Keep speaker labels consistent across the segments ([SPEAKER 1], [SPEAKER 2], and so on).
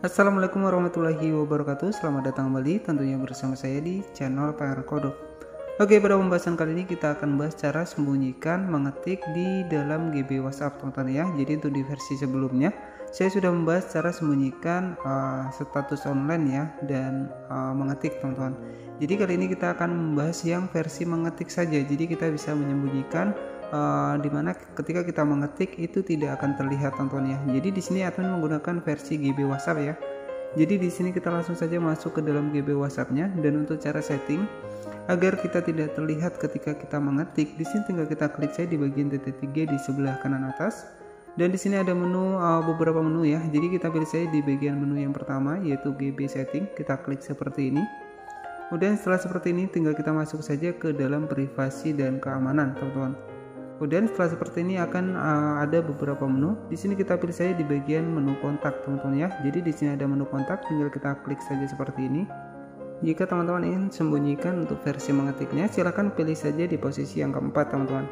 [SPEAKER 1] Assalamualaikum warahmatullahi wabarakatuh. Selamat datang kembali tentunya bersama saya di channel PR Kodok Oke pada pembahasan kali ini kita akan bahas cara sembunyikan mengetik di dalam GB WhatsApp teman-teman ya. Jadi untuk di versi sebelumnya saya sudah membahas cara sembunyikan uh, status online ya dan uh, mengetik teman-teman. Jadi kali ini kita akan membahas yang versi mengetik saja. Jadi kita bisa menyembunyikan uh, di mana ketika kita mengetik itu tidak akan terlihat tontonnya. Jadi di sini admin menggunakan versi GB WhatsApp ya. Jadi di sini kita langsung saja masuk ke dalam GB WhatsAppnya dan untuk cara setting agar kita tidak terlihat ketika kita mengetik, di sini tinggal kita klik saja di bagian titik tiga di sebelah kanan atas. Dan di sini ada menu uh, beberapa menu ya. Jadi kita pilih saja di bagian menu yang pertama yaitu GB setting. Kita klik seperti ini. Kemudian setelah seperti ini tinggal kita masuk saja ke dalam privasi dan keamanan, teman-teman. Kemudian setelah seperti ini akan uh, ada beberapa menu. Di sini kita pilih saja di bagian menu kontak, teman-teman ya. Jadi di sini ada menu kontak, tinggal kita klik saja seperti ini. Jika teman-teman ingin sembunyikan untuk versi mengetiknya, silahkan pilih saja di posisi yang keempat, teman-teman.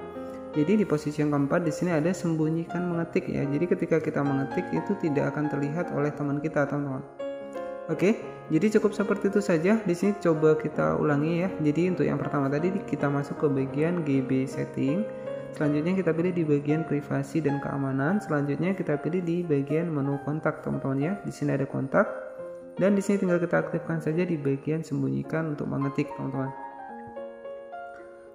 [SPEAKER 1] Jadi di posisi yang keempat di sini ada sembunyikan mengetik ya. Jadi ketika kita mengetik itu tidak akan terlihat oleh teman kita, teman-teman. Oke, jadi cukup seperti itu saja. Di sini coba kita ulangi ya. Jadi untuk yang pertama tadi kita masuk ke bagian GB setting Selanjutnya kita pilih di bagian privasi dan keamanan. Selanjutnya kita pilih di bagian menu kontak teman-teman ya. Di sini ada kontak dan di sini tinggal kita aktifkan saja di bagian sembunyikan untuk mengetik teman-teman.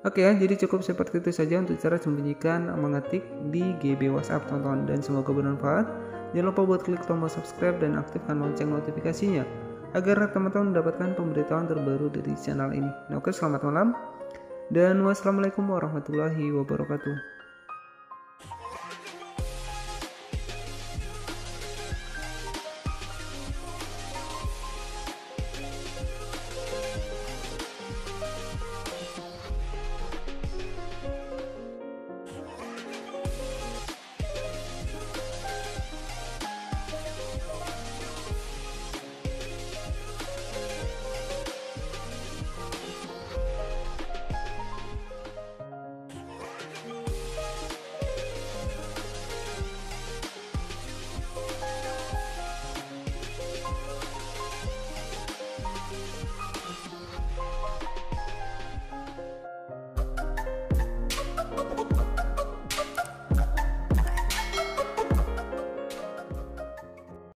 [SPEAKER 1] Oke ya, jadi cukup seperti itu saja untuk cara sembunyikan mengetik di GB WhatsApp teman-teman dan semoga bermanfaat. Jangan lupa buat klik tombol subscribe dan aktifkan lonceng notifikasinya agar teman-teman mendapatkan pemberitahuan terbaru dari channel ini. Nah, oke, selamat malam. Dan wassalamualaikum warahmatullahi wabarakatuh.